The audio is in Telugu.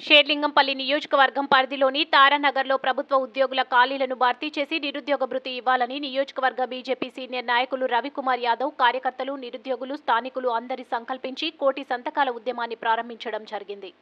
షేర్లింగంపల్లి నియోజకవర్గం పరిధిలోని తారానగర్లో ప్రభుత్వ ఉద్యోగుల ఖాళీలను భర్తీ చేసి నిరుద్యోగ భృతి ఇవ్వాలని నియోజకవర్గ బీజేపీ సీనియర్ నాయకులు రవికుమార్ యాదవ్ కార్యకర్తలు నిరుద్యోగులు స్థానికులు అందరి సంకల్పించి కోటి సంతకాల ఉద్యమాన్ని ప్రారంభించడం జరిగింది.